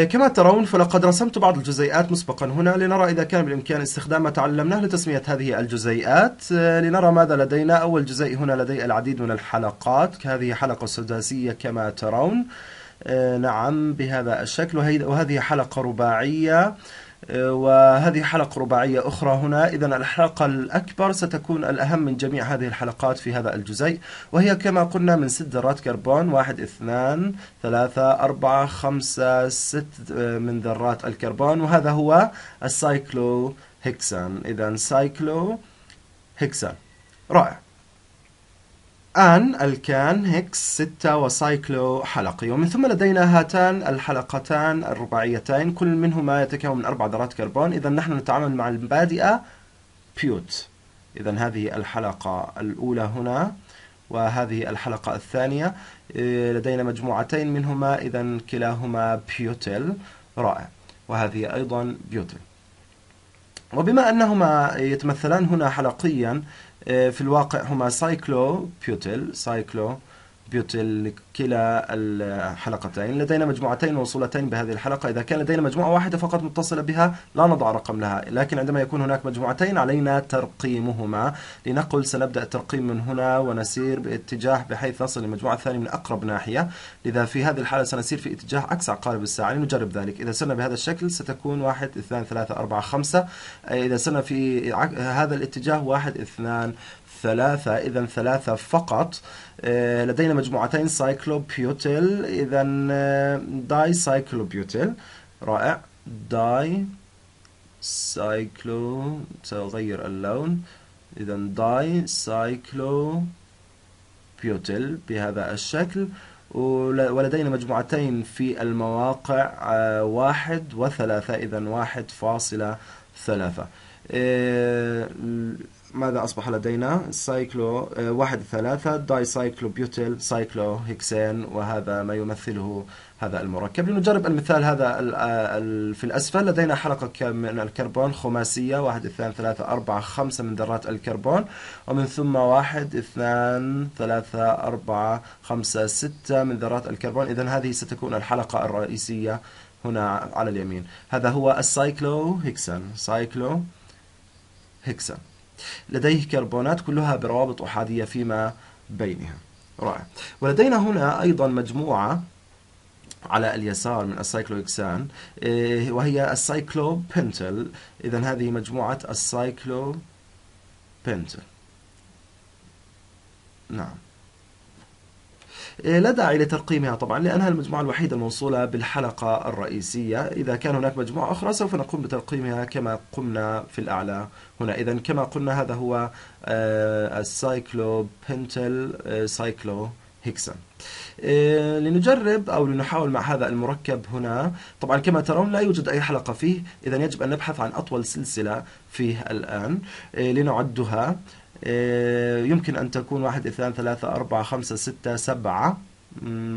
كما ترون فلقد رسمت بعض الجزيئات مسبقا هنا لنرى إذا كان بالإمكان استخدام ما تعلمناه لتسمية هذه الجزيئات. لنرى ماذا لدينا. أول جزيء هنا لدي العديد من الحلقات. هذه حلقة سداسية كما ترون. نعم بهذا الشكل. وهذه حلقة رباعية. وهذه حلقة رباعية أخرى هنا. إذا الحلقة الأكبر ستكون الأهم من جميع هذه الحلقات في هذا الجزيء وهي كما قلنا من ست ذرات كربون واحد اثنان ثلاثة أربعة خمسة ست من ذرات الكربون وهذا هو ال cyclohexane. إذا cyclohexane. رائع. آن الكان hex ستة و cyclo حلقي ومن ثم لدينا هاتان الحلقتان الرباعيتين كل منهما يتكون من أربع ذرات كربون. إذا نحن نتعامل مع البادئة but. إذا هذه الحلقة الأولى هنا وهذه الحلقة الثانية. لدينا مجموعتين منهما إذا كلاهما butyl رائع. وهذه أيضا butyl وبما أنهما يتمثلان هنا حلقيا في الواقع هما cyclobutyl cyclobutyl كلا الحلقتين. لدينا مجموعتين موصولتين بهذه الحلقة. إذا كان لدينا مجموعة واحدة فقط متصلة بها لا نضع رقم لها لكن عندما يكون هناك مجموعتين علينا ترقيمهما. لنقل سنبدأ الترقيم من هنا ونسير باتجاه بحيث نصل للمجموعة الثانية من أقرب ناحية. لذا في هذه الحالة سنسير في اتجاه عكس عقارب الساعة. لنجرب ذلك. إذا سرنا بهذا الشكل ستكون واحد اثنان ثلاثة أربعة خمسة. إذا سرنا في هذا الاتجاه واحد اثنان ثلاثة إذا ثلاثة فقط. لدينا مجموعتين cyclobutyl إذا di cyclobutyl رائع. di cyclo سأغير اللون. إذا di cyclobutyl بهذا الشكل. ولدينا مجموعتين في المواقع واحد وثلاثة إذا واحد فاصلة ثلاثة. ماذا أصبح لدينا؟ cyclo واحد ثلاثة di cyclobutyl cyclohexane وهذا ما يمثله هذا المركب. لنجرب المثال هذا في الأسفل. لدينا حلقة من الكربون؟ خماسية واحد اثنان ثلاثة أربعة خمسة من ذرات الكربون. ومن ثم واحد اثنان ثلاثة أربعة خمسة ستة من ذرات الكربون. إذا هذه ستكون الحلقة الرئيسية هنا على اليمين. هذا هو ال cyclohexane cyclohexane لديه كربونات كلها بروابط أحادية فيما بينها. رائع. ولدينا هنا أيضا مجموعة على اليسار من ال cyclohexane وهي ال cyclopentyl إذا هذه مجموعة ال cyclopentyl نعم. لا داعي لترقيمها طبعا لأنها المجموعة الوحيدة الموصولة بالحلقة الرئيسية. إذا كان هناك مجموعة أخرى سوف نقوم بترقيمها كما قمنا في الأعلى هنا. إذا كما قلنا هذا هو ال cyclopentyl cyclohexane لنجرب أو لنحاول مع هذا المركب هنا. طبعا كما ترون لا يوجد أي حلقة فيه. إذا يجب أن نبحث عن أطول سلسلة فيه الآن. لنعدها. يمكن أن تكون واحد اثنان ثلاثة أربعة خمسة ستة سبعة.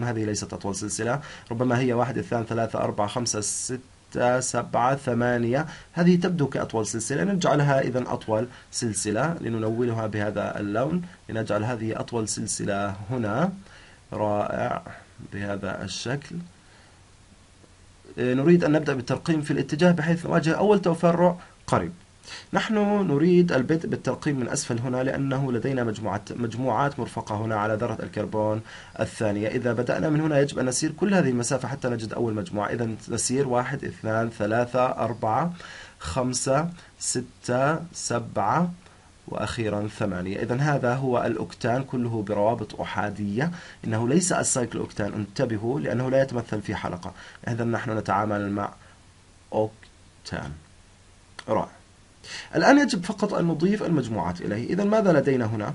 هذه ليست أطول سلسلة. ربما هي واحد اثنان ثلاثة أربعة خمسة ستة سبعة ثمانية. هذه تبدو كأطول سلسلة. نجعلها إذا أطول سلسلة لننولها بهذا اللون. لنجعل هذه أطول سلسلة هنا. رائع بهذا الشكل. نريد أن نبدأ بالترقيم في الاتجاه بحيث نواجه أول تفرع قريب. نحن نريد البدء بالترقيم من أسفل هنا لأنه لدينا مجموعة مجموعات مرفقة هنا على ذرة الكربون الثانية. إذا بدأنا من هنا يجب أن نسير كل هذه المسافة حتى نجد أول مجموعة. إذا نسير واحد اثنان ثلاثة أربعة خمسة ستة سبعة وأخيرا ثمانية. إذا هذا هو الأكتان كله بروابط أحادية. إنه ليس السايكل أكتان انتبهوا لأنه لا يتمثل في حلقة. إذا نحن نتعامل مع أوكتان. رائع. الآن يجب فقط أن نضيف المجموعات إليه. إذا ماذا لدينا هنا؟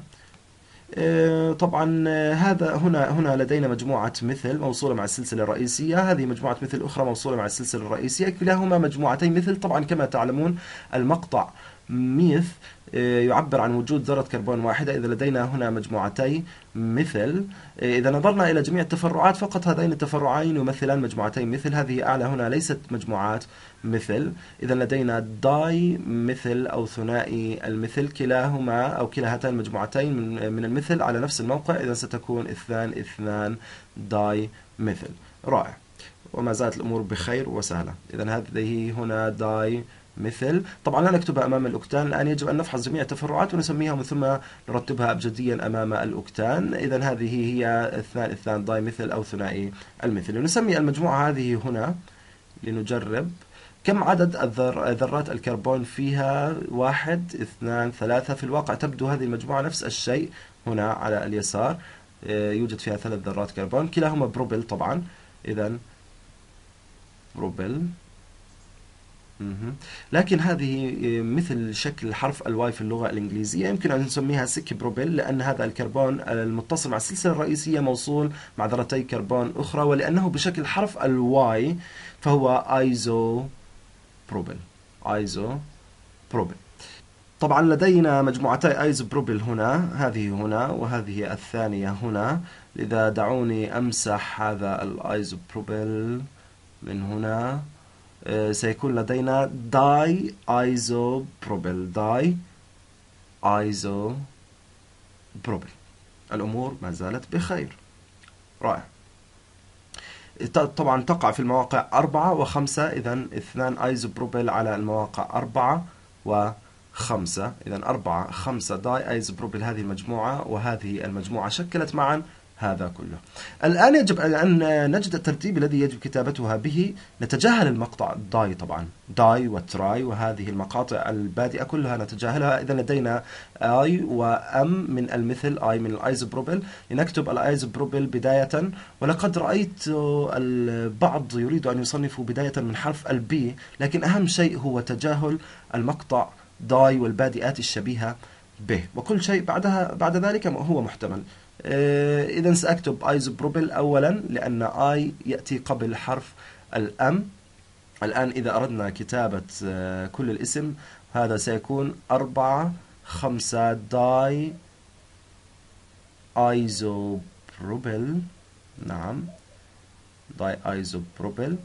طبعا هذا هنا هنا لدينا مجموعة مثل موصولة مع السلسلة الرئيسية. هذه مجموعة مثل أخرى موصولة مع السلسلة الرئيسية. كلاهما مجموعتين مثل. طبعا كما تعلمون المقطع ميث يعبر عن وجود ذرة كربون واحدة. إذا لدينا هنا مجموعتي مثل إذا نظرنا إلى جميع التفرعات فقط هذين التفرعين يمثلان مجموعتين مثل. هذه أعلى هنا ليست مجموعات مثل. إذا لدينا داي مثل أو ثنائي المثل كلاهما أو كلا هاتين المجموعتين من المثل على نفس الموقع. إذا ستكون اثنان اثنان داي مثل. رائع. وما زالت الأمور بخير وسهلة. إذا هذه هنا داي مثل. طبعا لا نكتبها أمام الأكتان؟ الآن يجب أن نفحص جميع التفرعات ونسميها ومن ثم نرتبها أبجديا أمام الأكتان. إذا هذه هي اثنان اثنان داي مثل أو ثنائي المثل. ونسمي المجموعة هذه هنا لنجرب. كم عدد ذرات الكربون فيها؟ واحد اثنان ثلاثة. في الواقع تبدو هذه المجموعة نفس الشيء هنا على اليسار. آه، يوجد فيها ثلاث ذرات كربون. كلاهما propyl طبعا. إذا propyl لكن هذه آه، مثل شكل حرف ال Y في اللغة الإنجليزية يمكن أن نسميها sec-propyl لأن هذا الكربون المتصل مع السلسلة الرئيسية موصول مع ذرتي كربون أخرى ولأنه بشكل حرف ال Y فهو isopropyl isopropyl طبعا لدينا مجموعتي isopropyl هنا هذه هنا وهذه الثانية هنا. لذا دعوني أمسح هذا ال isopropyl من هنا. سيكون لدينا di isopropyl di isopropyl الأمور ما زالت بخير. رائع. طبعا تقع في المواقع أربعة وخمسة إذا اثنان isopropyl على المواقع أربعة وخمسة. إذا أربعة خمسة di isopropyl هذه المجموعة وهذه المجموعة شكلت معا هذا كله. الآن يجب أن نجد الترتيب الذي يجب كتابتها به. نتجاهل المقطع di طبعا. di و tri وهذه المقاطع البادئة كلها نتجاهلها. إذا لدينا آي وام من المثل آي من الايزوبروبل لنكتب الايزوبروبل بداية. ولقد رأيت البعض يريد أن يصنفوا بداية من حرف ال P لكن أهم شيء هو تجاهل المقطع di والبادئات الشبيهة. به. وكل شيء بعدها بعد ذلك هو محتمل. آه، إذا سأكتب isopropyl أولا لأن i يأتي قبل حرف ال m. الآن إذا أردنا كتابة آه، كل الاسم هذا سيكون أربعة خمسة di isopropyl. نعم di isopropyl.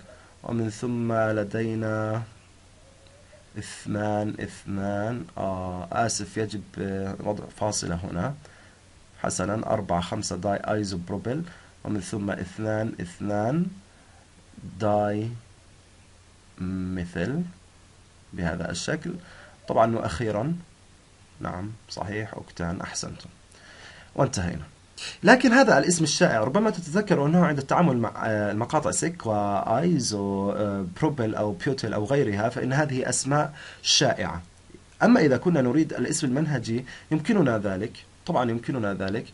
ومن ثم لدينا اثنان اثنان. آه آسف يجب آه، وضع فاصلة هنا. حسنا أربعة خمسة di isopropyl. ومن ثم اثنان اثنان di methyl بهذا الشكل. طبعا وأخيرا. نعم صحيح أوكتان أحسنتم. وانتهينا. لكن هذا الاسم الشائع ربما تتذكر أنه عند التعامل مع آه، المقاطع sec و iso آه، propyl أو butyl أو غيرها فإن هذه أسماء شائعة. أما إذا كنا نريد الاسم المنهجي يمكننا ذلك. طبعا يمكننا ذلك.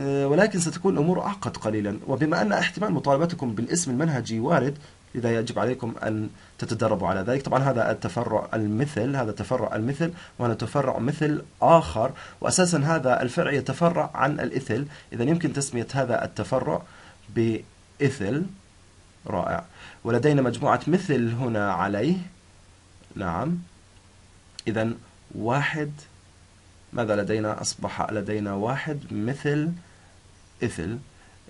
ولكن ستكون الأمور أعقد قليلا. وبما أن احتمال مطالبتكم بالاسم المنهجي وارد لذا يجب عليكم أن تتدربوا على ذلك. طبعا هذا التفرع المثل هذا تفرع المثل وهنا تفرع مثل آخر. وأساسا هذا الفرع يتفرع عن الإثل. إذا يمكن تسمية هذا التفرع بإثل رائع. ولدينا مجموعة مثل هنا عليه. نعم. إذا واحد ماذا لدينا؟ أصبح لدينا واحد مثل إثل.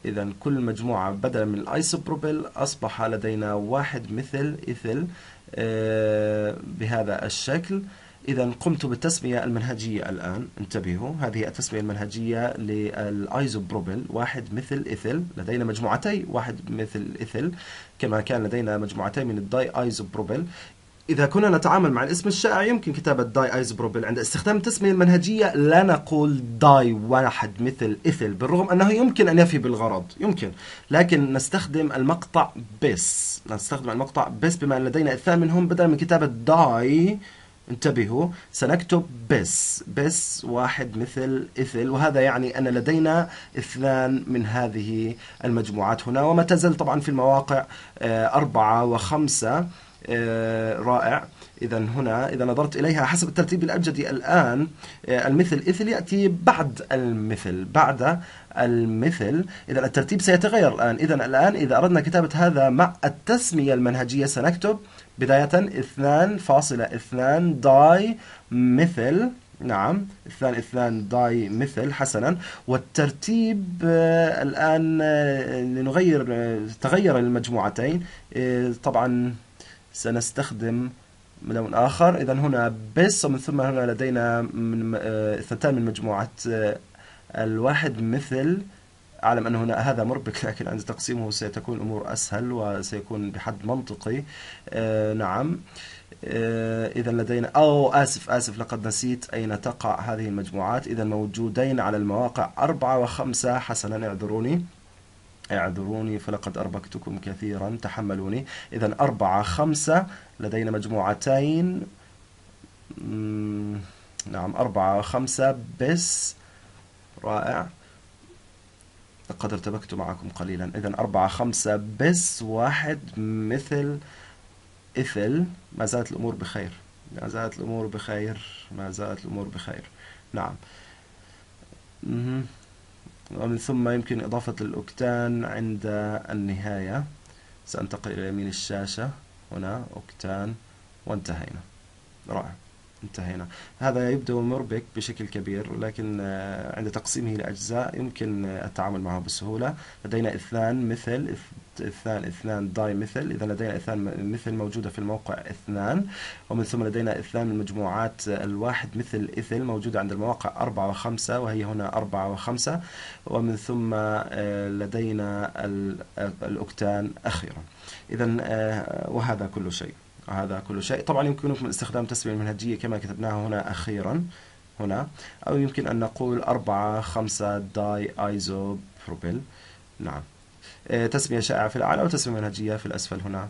إذا كل مجموعة بدلا من الأيسوبروبيل أصبح لدينا واحد مثل إثل آه، بهذا الشكل. إذا قمت بالتسمية المنهجية الآن. انتبهوا هذه التسمية المنهجية للأيزوبروبيل واحد مثل إثل. لدينا مجموعتي واحد مثل إثل. كما كان لدينا مجموعتين من ال di isopropyl إذا كنا نتعامل مع الاسم الشائع يمكن كتابة di isopropyl عند استخدام التسمية المنهجية لا نقول di واحد methyl ethyl بالرغم أنه يمكن أن يفي بالغرض يمكن. لكن نستخدم المقطع bis. نستخدم المقطع bis بما أن لدينا اثنان منهم بدلا من كتابة di انتبهوا سنكتب bis. bis واحد methyl ethyl وهذا يعني أن لدينا اثنان من هذه المجموعات هنا. وما تزال طبعا في المواقع آه، أربعة وخمسة. رائع. إذا هنا إذا نظرت إليها حسب الترتيب الأبجدي الآن آه، المثل إثل يأتي بعد المثل بعد المثل. إذا الترتيب سيتغير الآن. إذا الآن إذا أردنا كتابة هذا مع التسمية المنهجية سنكتب بداية اثنان فاصلة اثنان داي مثل نعم اثنان اثنان داي مثل حسنا. والترتيب آه الآن آه لنغير آه تغير المجموعتين. آه طبعا سنستخدم لون آخر. إذا هنا بس ومن ثم هنا لدينا من آه، اثنتان من مجموعة آه، الواحد مثل. أعلم أن هنا هذا مربك لكن عند تقسيمه سيتكون الأمور أسهل وسيكون بحد منطقي. آه نعم. إذا لدينا أو آسف آسف لقد نسيت أين تقع هذه المجموعات. إذا موجودين على المواقع أربعة وخمسة. حسنا اعذروني. اعذروني فلقد أربكتكم كثيرا تحملوني. إذا أربعة خمسة لدينا مجموعتين. نعم أربعة خمسة بس. رائع. لقد ارتبكت معكم قليلا. إذا أربعة خمسة بس واحد مثل إثل. ما زالت الأمور بخير. ما زالت الأمور بخير. ما زالت الأمور بخير. نعم. ومن ثم يمكن إضافة الأكتان عند النهاية. سأنتقل إلى يمين الشاشة. هنا أكتان وانتهينا. رائع. انتهينا. هذا يبدو مربك بشكل كبير لكن آه، عند تقسيمه لأجزاء يمكن التعامل معه بسهولة. لدينا اثنان مثل اثنان اثنان داي مثل. إذا لدينا اثنان مثل موجودة في الموقع اثنان ومن ثم لدينا اثنان من مجموعات الواحد مثل إثل موجودة عند المواقع أربعة وخمسة وهي هنا أربعة وخمسة. ومن ثم آه، لدينا الأكتان أخيرا. إذا آه، وهذا كل شيء. هذا كل شيء. طبعا يمكنكم استخدام تسمية المنهجية كما كتبناها هنا أخيرا هنا. أو يمكن أن نقول أربعة خمسة داي ايزو بروبيل نعم. آه، تسمية شائعة في الأعلى وتسمية منهجية في الأسفل هنا.